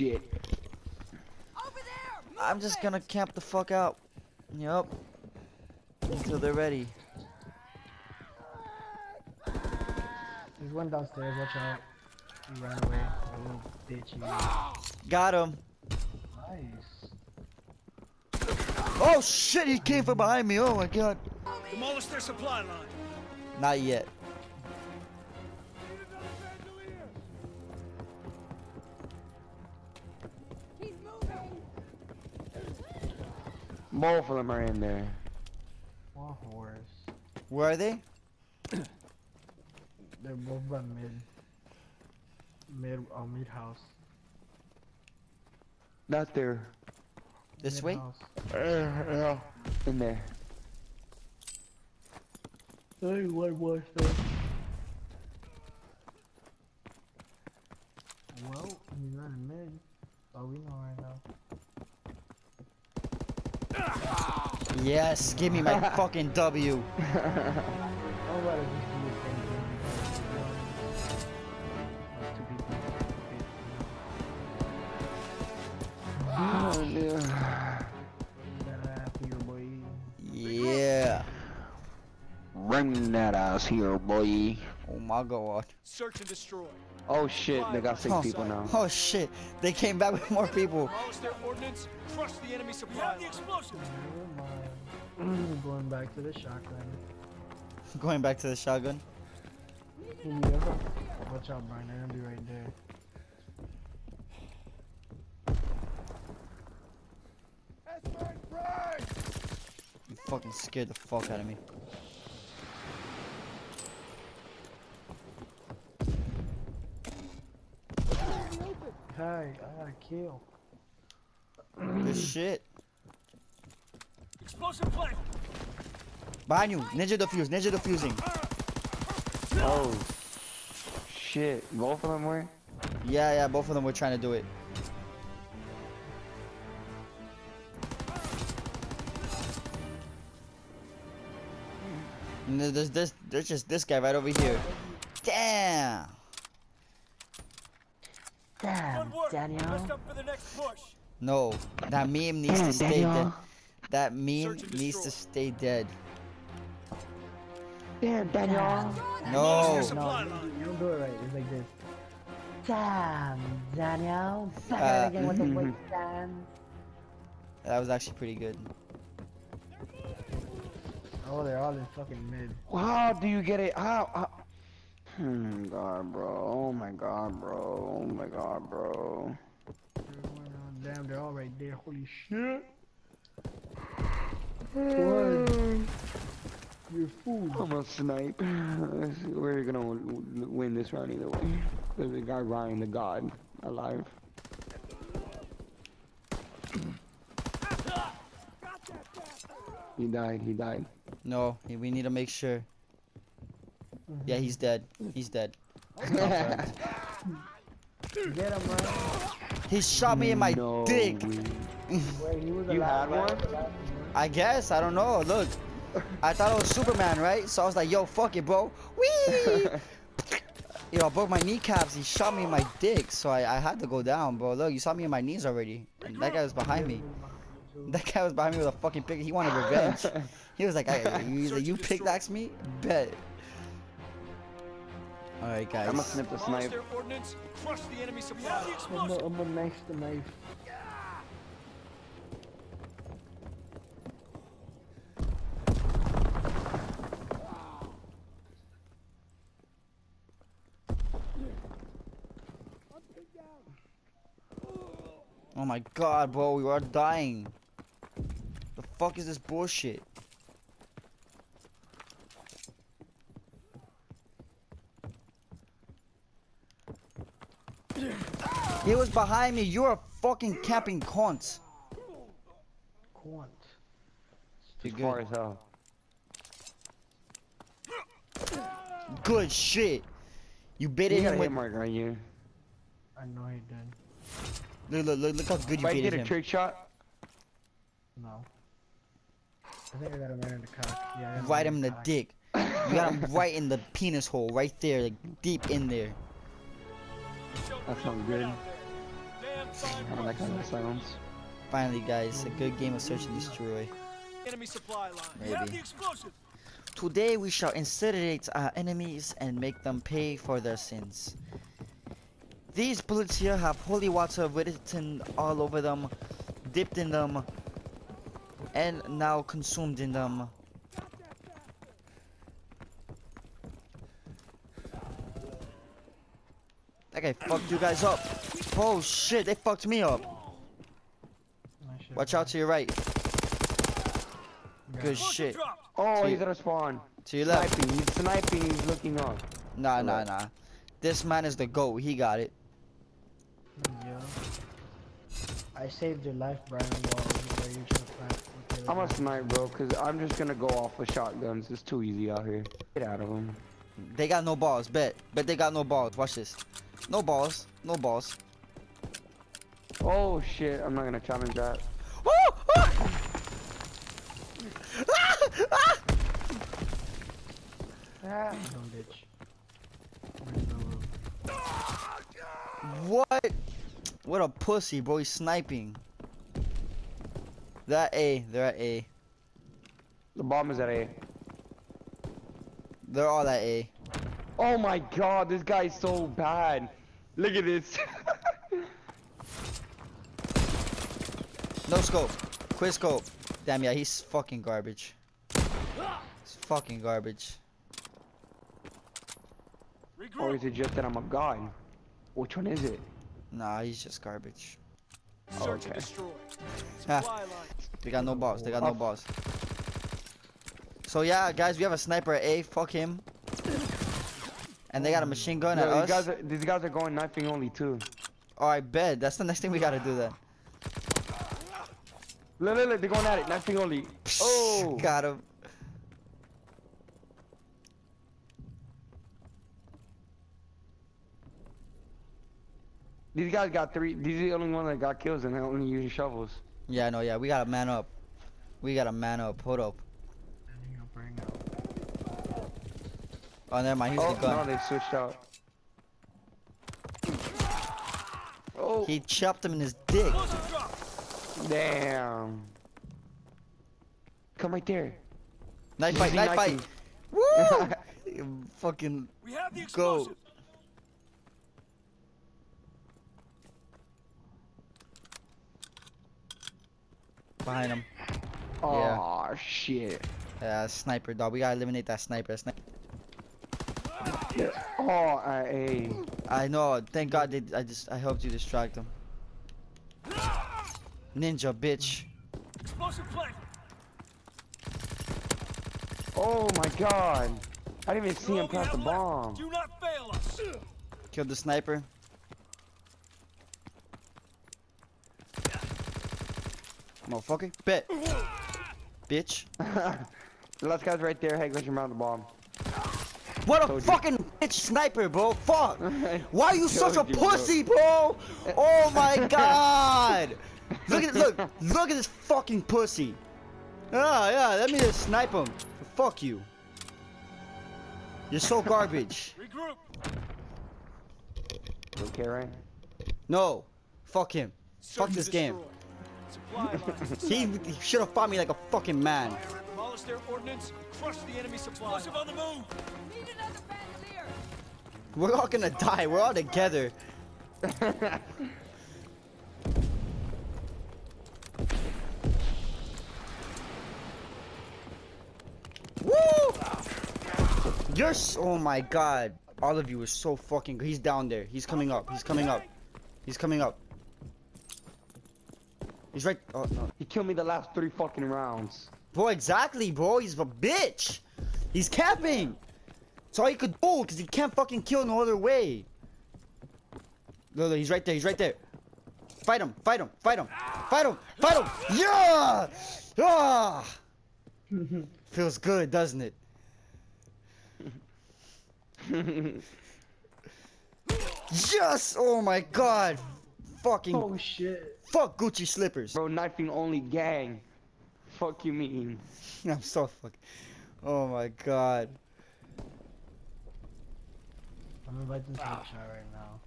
shit. I'm just gonna camp the fuck out. Yup. Until they're ready. There's one downstairs, watch out. He ran away. A bitch. He... Got him. Nice. Oh shit, he came from behind me. Oh my god. Demolish their supply line. Not yet. Both of them are in there. One horse. Where are they? They're both by mid. Mid, uh, mid house. Not there. This Mid way? house. yeah. In there. Hey, what was that? Well, he's running mid. Oh, we know right now. Yes, give me my fucking W. I'm about to just do the thing. There's two people. Oh, yeah. That ass here, boy. Yeah. Bring that ass here, boy. Oh my god. Search and destroy. Oh shit, they got six Oh. people now. Oh shit. They came back with more people. Demolish their ordnance. Crush the enemy supply line. the explosives. Never mind. Going back to the shotgun. Going back to the shotgun. Watch out, Brian. I'm gonna be right there. You fucking scared the fuck out of me. Hey, I got a kill. Good shit. Explosive plant. Behind you. Ninja defuse. Ninja defusing. Oh. Shit. Both of them were? Yeah, yeah. Both of them were trying to do it. And There's this. There's just this guy right over here. Damn. Good work. Rest up for the next push. No, that meme needs to stay dead. That meme needs to stay dead. There, Daniel. Demolish No. No, you don't do it right. It's like this. Damn, Daniel. Uh, again with the white Vans. That was actually pretty good. Oh, they're all in fucking mid. How do you get it? How? how? Hmm, God, bro. Oh my God, bro. Oh my God, bro. Everyone, Damn, they're all right there. Holy shit. What? You're fool. I'm gonna snipe. We're gonna win this round either way. There's a guy Ryan, the God, alive. He died. He died. No, we need to make sure. Yeah, he's dead. He's dead. Get him, man. He shot me in my no dick. Wait, You had one? I guess. I don't know. Look, I thought it was Superman, right? So I was like, yo, fuck it, bro. Wee! Yo, I broke my kneecaps. He shot me in my dick, so I, I had to go down, bro. Look, you saw me in my knees already. And that guy was behind me. That guy was behind me with a fucking pick. He wanted revenge. He was like, I, he's like you pickaxe me? Bet. Alright, guys. I'm gonna snip the Demolish snipe. ordnance. Crush the enemy supply the I'm gonna, I'm gonna knife the knife. Oh my god, bro, we are dying. The fuck is this bullshit? He was behind me. You're a fucking camping cunt. Quant. Be He's far good. as hell. Good shit. You baited You got a him hit with. mark right here. I know he did. Look, look, look, look how good you If I baited get a trick shot, No. I think I got him right in the cock. Yeah, I got him Right him in the cock. dick. You got him right in the penis hole, right there, like deep in there. Show That sounds good. get out there. Damn I don't like how that sounds. Finally, guys, a good game of search and destroy. Enemy supply line. Maybe. Today we shall incinerate our enemies and make them pay for their sins. These bullets here have holy water written all over them, dipped in them, and now consumed in them. That guy fucked you guys up. Oh shit, they fucked me up. Watch out to your right. Yeah. Good shit. Oh, See- he's gonna spawn. To your left. Sniping. He's sniping. He's looking up. Nah, nah, Right. nah. This man is the GOAT. He got it. Yeah. I saved your life, Brian, while you were trying to plant with the I'm a guy. snipe, bro, because I'm just gonna go off with shotguns. It's too easy out here. Get out of them. They got no balls. Bet. Bet they got no balls. Watch this. No balls. No balls. Oh shit, I'm not gonna challenge that. Ah! Ah! Ah! Ah, dumb bitch. What? What a pussy, bro. He's sniping. That A. They're at A. The bomb is at A. They're all at A. Oh my god, this guy's so bad. Look at this. No scope. Quick scope. Damn, yeah, he's fucking garbage. He's fucking garbage. or Regroup. is it just that I'm a god? Which one is it? Nah, he's just garbage. Search okay. Ah. They got no balls. They got no Oh. balls. So yeah, guys, we have a sniper at A. Fuck him. And they got a oh. machine gun at these us. guys, are, these guys are going knifing only too. Alright, oh, bet. That's the next thing we gotta do then. Look, look, look, they're going at it, knifing only. Oh! Got him. These guys got three. These are the only ones that got kills and they're only using shovels. Yeah, no, yeah. We gotta man up. We gotta man up. Hold up. Standing up right now. Oh, never mind. He's oh, the gun. no, they switched out. Oh, He chopped him in his dick. Damn. Come right there. Knife fight, Easy knife fight. Woo! Fucking We have the Go. behind him. Oh, shit. Yeah, sniper, dog. We gotta eliminate that sniper. Sni- Oh, uh, hey. I know. Thank God they, I just I helped you distract them. Ninja, bitch. Explosive plant. Oh my god. I didn't even see him all plant the bomb. Do not fail us. Killed the sniper. Motherfucker. Bet. Bitch. the last guy's right there. Hey, let you mount the bomb. What a Told you. fucking bitch sniper, bro. Fuck. Why are you such a Told you, pussy, bro? Oh my god. Look at look, look at this fucking pussy. Ah, yeah, let me just snipe him. Fuck you. You're so garbage. Regroup. Okay, right? No. Fuck him. Search Fuck this game. destroy. Supply. He, he should have fought me like a fucking man. Demolish their ordnance. Crush the enemy supply. Explosive on the move. We're all gonna die. We're all together. Woo! You're s oh my god. All of you are so fucking. He's down there. He's coming up. He's coming up. He's coming up. He's right. Oh no. He killed me the last three fucking rounds. Bro, exactly, bro. He's a bitch. He's camping. That's all he could do, because he can't fucking kill no other way. Look, look, he's right there. He's right there. Fight him. Fight him. Fight him. Fight him. Fight him. Yeah! Ah! Feels good, doesn't it? Yes! Oh my god. Fucking Oh shit. fuck Gucci slippers. Bro, knifing only gang. Fuck you mean? I'm so fucking. Oh my god. I'm inviting to the ah. chat right now.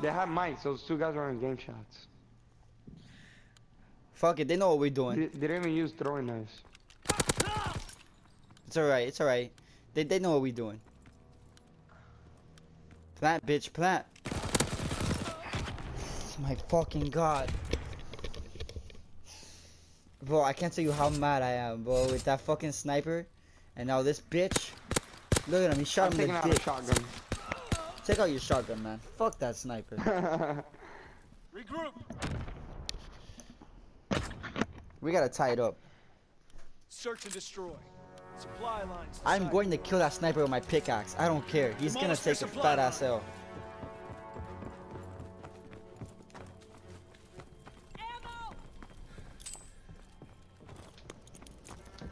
They have mics. Those two guys are on game shots. Fuck it, they know what we're doing. They, they didn't even use throwing knives. It's alright, it's alright. They, they know what we're doing. Plant, bitch, plant. My fucking god. Bro, I can't tell you how mad I am, bro, with that fucking sniper. And now this bitch. Look at him, he shot I'm him in taking the out a dick. shotgun. Take out your shotgun, man. Fuck that sniper. Regroup. We gotta tie it up. Search and destroy. Supply lines. to I'm going to kill that sniper with my pickaxe. I don't care. He's gonna take a fat ass L.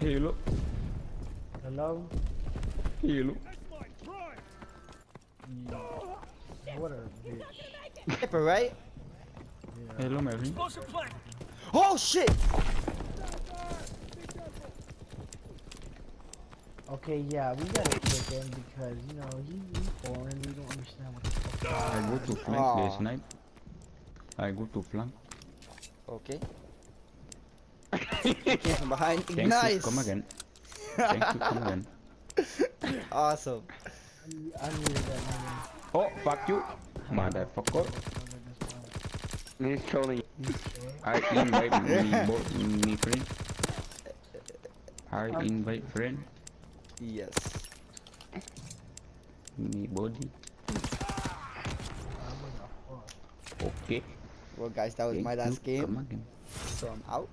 Halo. Hello? Halo. What a bitch. Sniper, right? Hello, Mary. Oh shit! Okay, yeah, we gotta kick him because, you know, he, he's foreign. We don't understand what the fuck. I go to flank, Aw. they snipe. I go to flank. Okay. He came from behind. Thank nice. you, come again. Thank you, come again. Awesome. I needed that money. Oh, fuck you, motherfucker. He's trolling. I invite me, me friend. I invite friend, Yes. me body. Okay. Well, guys, that was Thank my last game. So I'm out.